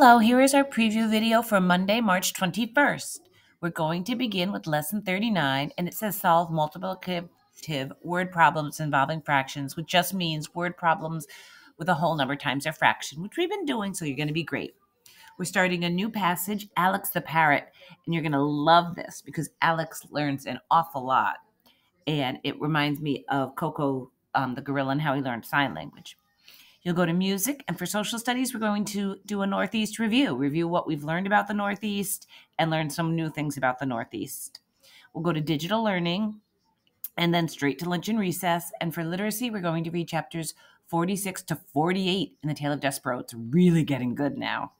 Hello, here is our preview video for Monday, March 21st. We're going to begin with lesson 39, and it says solve multiplicative word problems involving fractions, which just means word problems with a whole number times their fraction, which we've been doing, so you're going to be great. We're starting a new passage, Alex the Parrot, and you're going to love this because Alex learns an awful lot. And it reminds me of Koko um, the gorilla and how he learned sign language. You'll go to music, and for social studies, we're going to do a Northeast review, review what we've learned about the Northeast and learn some new things about the Northeast. We'll go to digital learning and then straight to lunch and recess. And for literacy, we're going to read chapters 46 to 48 in The Tale of Despereaux. It's really getting good now.